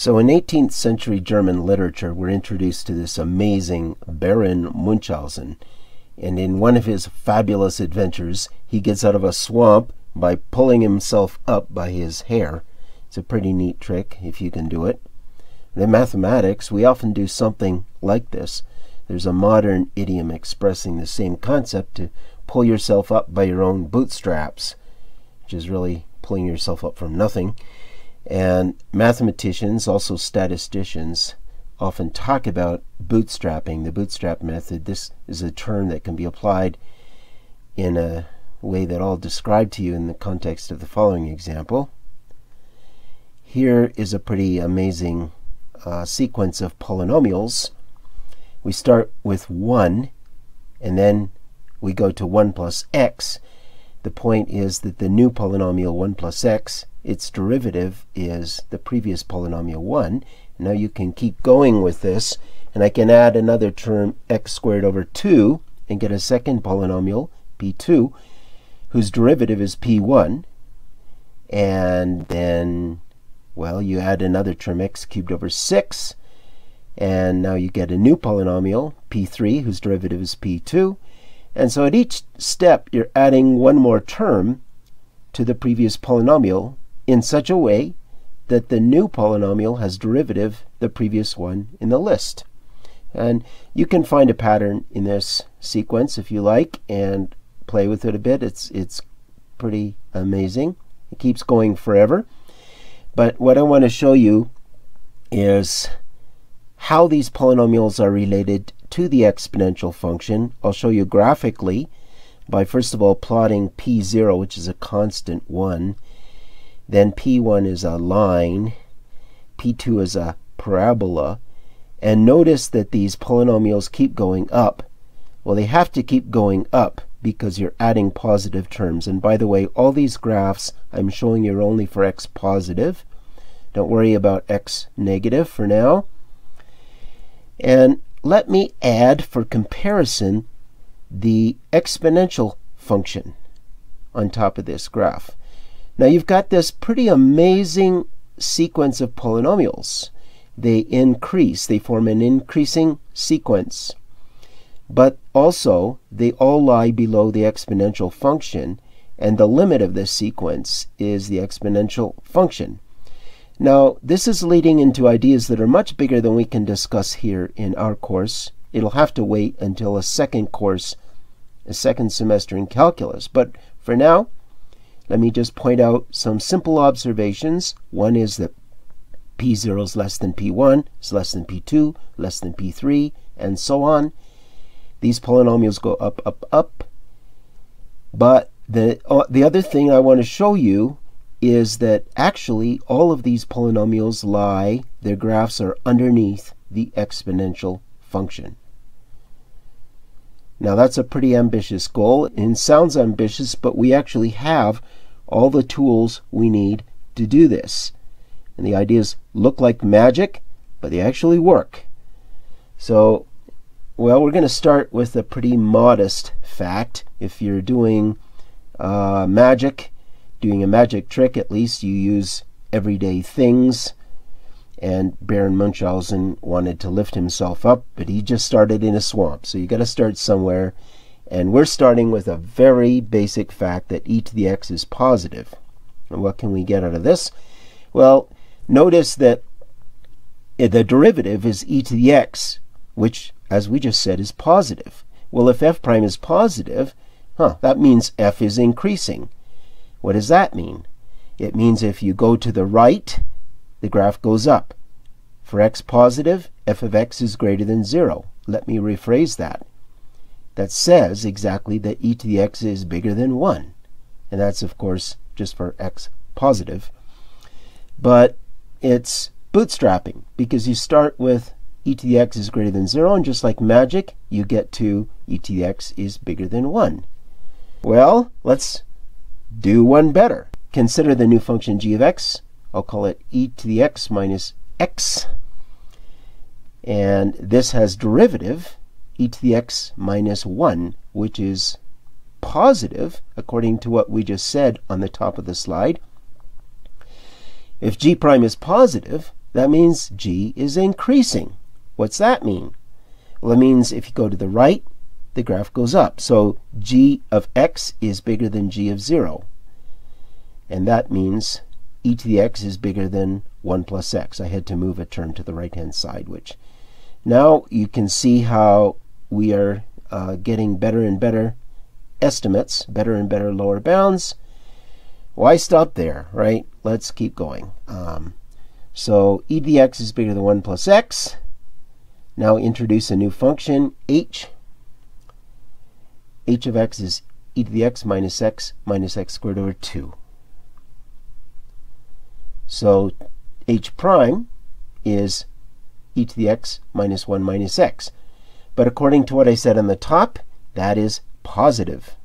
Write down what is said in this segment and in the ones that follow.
So in 18th century German literature, we're introduced to this amazing Baron Munchausen. And in one of his fabulous adventures, he gets out of a swamp by pulling himself up by his hair. It's a pretty neat trick if you can do it. In mathematics, we often do something like this. There's a modern idiom expressing the same concept to pull yourself up by your own bootstraps, which is really pulling yourself up from nothing. And mathematicians, also statisticians, often talk about bootstrapping, the bootstrap method. This is a term that can be applied in a way that I'll describe to you in the context of the following example. Here is a pretty amazing uh, sequence of polynomials. We start with 1, and then we go to 1 plus x. The point is that the new polynomial 1 plus x its derivative is the previous polynomial 1. Now you can keep going with this, and I can add another term, x squared over 2, and get a second polynomial, p2, whose derivative is p1. And then, well, you add another term, x cubed over 6, and now you get a new polynomial, p3, whose derivative is p2. And so at each step, you're adding one more term to the previous polynomial, in such a way that the new polynomial has derivative the previous one in the list. And you can find a pattern in this sequence if you like and play with it a bit. It's, it's pretty amazing. It keeps going forever. But what I want to show you is how these polynomials are related to the exponential function. I'll show you graphically by first of all plotting p0, which is a constant 1, then P1 is a line, P2 is a parabola, and notice that these polynomials keep going up. Well, they have to keep going up because you're adding positive terms. And by the way, all these graphs I'm showing you are only for x positive. Don't worry about x negative for now. And let me add, for comparison, the exponential function on top of this graph. Now you've got this pretty amazing sequence of polynomials. They increase, they form an increasing sequence. But also, they all lie below the exponential function, and the limit of this sequence is the exponential function. Now, this is leading into ideas that are much bigger than we can discuss here in our course. It'll have to wait until a second course, a second semester in calculus. But for now, let me just point out some simple observations. One is that P0 is less than P1, is less than P2, less than P3, and so on. These polynomials go up, up, up. But the, uh, the other thing I want to show you is that actually all of these polynomials lie, their graphs are underneath the exponential function. Now that's a pretty ambitious goal and sounds ambitious, but we actually have all the tools we need to do this. And the ideas look like magic, but they actually work. So, well, we're going to start with a pretty modest fact. If you're doing uh, magic, doing a magic trick, at least you use everyday things. And Baron Munchausen wanted to lift himself up, but he just started in a swamp. So you got to start somewhere. And we're starting with a very basic fact that e to the x is positive. And what can we get out of this? Well, notice that eh, the derivative is e to the x, which, as we just said, is positive. Well, if f prime is positive, huh, that means f is increasing. What does that mean? It means if you go to the right, the graph goes up. For x positive, f of x is greater than 0. Let me rephrase that that says exactly that e to the x is bigger than 1. And that's, of course, just for x positive. But it's bootstrapping because you start with e to the x is greater than 0, and just like magic, you get to e to the x is bigger than 1. Well, let's do one better. Consider the new function g of x. I'll call it e to the x minus x. And this has derivative e to the x minus 1, which is positive, according to what we just said on the top of the slide. If g prime is positive, that means g is increasing. What's that mean? Well, it means if you go to the right, the graph goes up. So g of x is bigger than g of 0. And that means e to the x is bigger than 1 plus x. I had to move a term to the right-hand side, which now you can see how we are uh, getting better and better estimates, better and better lower bounds. Why stop there, right? Let's keep going. Um, so e to the x is bigger than 1 plus x. Now introduce a new function, h. h of x is e to the x minus x minus x squared over 2. So h prime is e to the x minus 1 minus x. But according to what I said on the top, that is positive.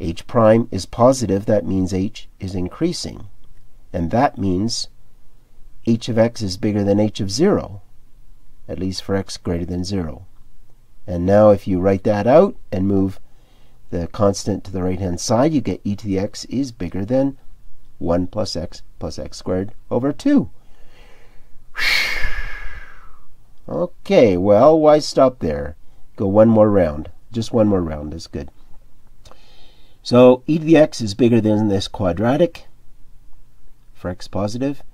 h prime is positive, that means h is increasing. And that means h of x is bigger than h of 0, at least for x greater than 0. And now if you write that out and move the constant to the right-hand side, you get e to the x is bigger than 1 plus x plus x squared over 2. Okay, well, why stop there? Go one more round. Just one more round is good. So e to the x is bigger than this quadratic for x positive.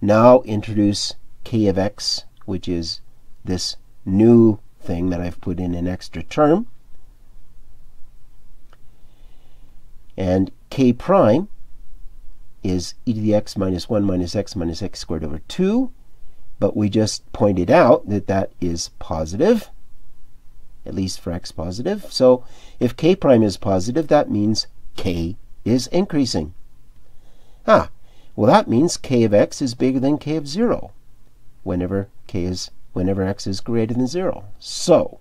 Now introduce k of x, which is this new thing that I've put in an extra term. And k prime is e to the x minus 1 minus x minus x squared over 2. But we just pointed out that that is positive, at least for x positive. So if k prime is positive, that means k is increasing. Ah, well that means k of x is bigger than k of 0 whenever k is whenever x is greater than 0. So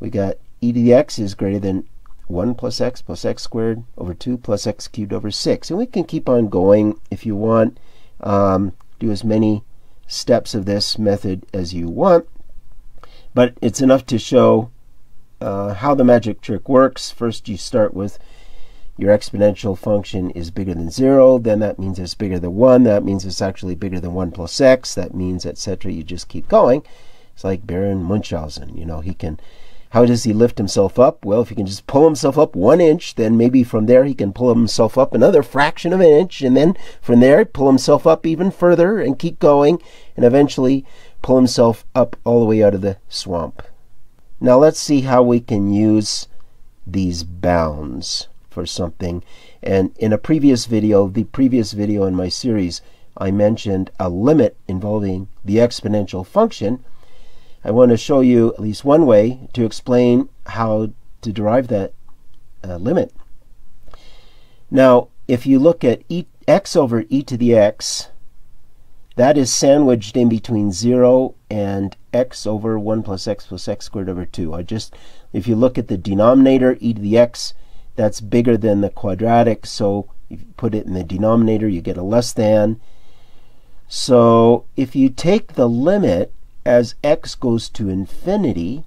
we got e to the x is greater than 1 plus x plus x squared over 2 plus x cubed over 6. And we can keep on going if you want. Um, do as many steps of this method as you want. But it's enough to show uh, how the magic trick works. First, you start with your exponential function is bigger than 0. Then that means it's bigger than 1. That means it's actually bigger than 1 plus x. That means, etc. You just keep going. It's like Baron Munchausen. You know, he can how does he lift himself up? Well, if he can just pull himself up one inch, then maybe from there he can pull himself up another fraction of an inch, and then from there pull himself up even further and keep going, and eventually pull himself up all the way out of the swamp. Now let's see how we can use these bounds for something. And in a previous video, the previous video in my series, I mentioned a limit involving the exponential function. I want to show you at least one way to explain how to derive that uh, limit. Now, if you look at e, x over e to the x, that is sandwiched in between 0 and x over 1 plus x plus x squared over 2. I just, if you look at the denominator, e to the x, that's bigger than the quadratic, so if you put it in the denominator, you get a less than. So if you take the limit as x goes to infinity,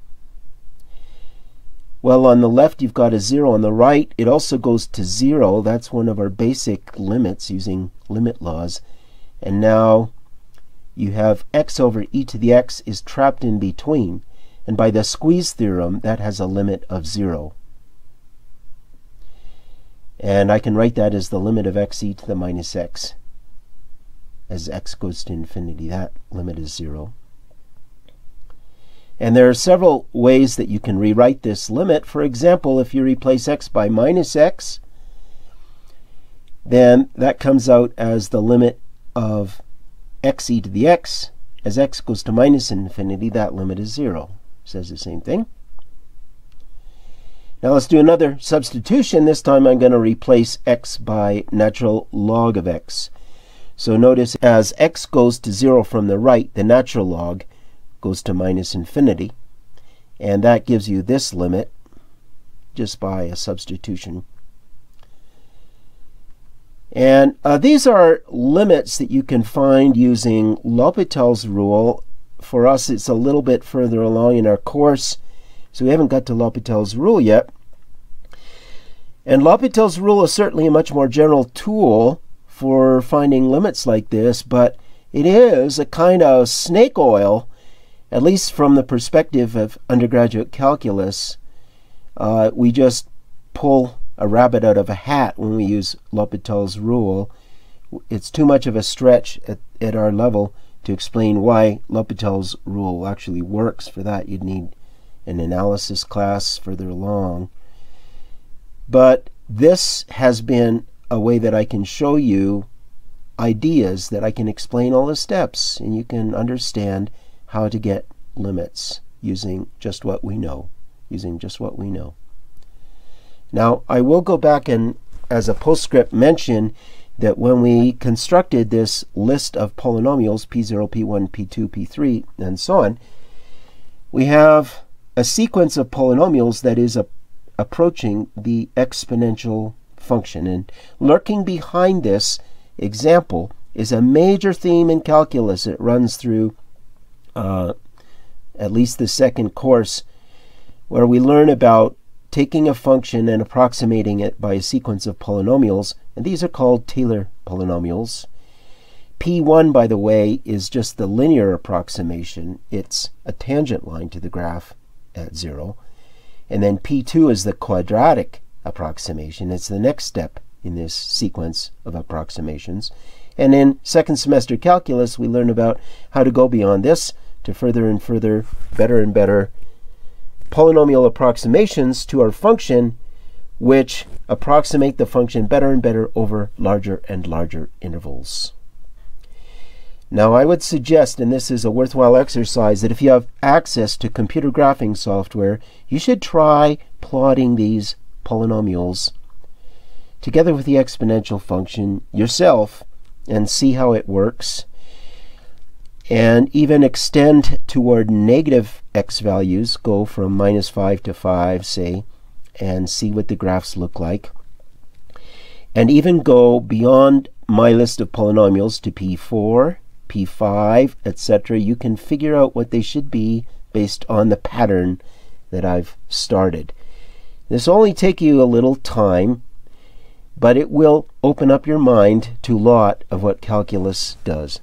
well, on the left you've got a 0. On the right, it also goes to 0. That's one of our basic limits using limit laws. And now you have x over e to the x is trapped in between. And by the squeeze theorem, that has a limit of 0. And I can write that as the limit of x e to the minus x. As x goes to infinity, that limit is 0. And there are several ways that you can rewrite this limit. For example, if you replace x by minus x, then that comes out as the limit of x e to the x. As x goes to minus infinity, that limit is 0. Says the same thing. Now let's do another substitution. This time I'm going to replace x by natural log of x. So notice as x goes to 0 from the right, the natural log goes to minus infinity. And that gives you this limit just by a substitution. And uh, these are limits that you can find using L'Hopital's rule. For us, it's a little bit further along in our course, so we haven't got to L'Hopital's rule yet. And L'Hopital's rule is certainly a much more general tool for finding limits like this, but it is a kind of snake oil, at least from the perspective of undergraduate calculus. Uh, we just pull a rabbit out of a hat when we use L'Hopital's rule. It's too much of a stretch at, at our level to explain why L'Hopital's rule actually works. For that, you'd need an analysis class further along. But this has been a way that I can show you ideas that I can explain all the steps and you can understand how to get limits using just what we know, using just what we know. Now, I will go back and, as a postscript, mention that when we constructed this list of polynomials, P0, P1, P2, P3, and so on, we have a sequence of polynomials that is a, approaching the exponential function. And lurking behind this example is a major theme in calculus. It runs through uh, at least the second course, where we learn about taking a function and approximating it by a sequence of polynomials, and these are called Taylor polynomials. P1, by the way, is just the linear approximation. It's a tangent line to the graph at 0. And then P2 is the quadratic approximation. It's the next step in this sequence of approximations. And in second semester calculus, we learn about how to go beyond this to further and further, better and better polynomial approximations to our function, which approximate the function better and better over larger and larger intervals. Now, I would suggest, and this is a worthwhile exercise, that if you have access to computer graphing software, you should try plotting these polynomials together with the exponential function yourself and see how it works and even extend toward negative x values, go from minus 5 to 5, say, and see what the graphs look like. And even go beyond my list of polynomials to p4, p5, etc. You can figure out what they should be based on the pattern that I've started. This will only take you a little time, but it will open up your mind to a lot of what calculus does.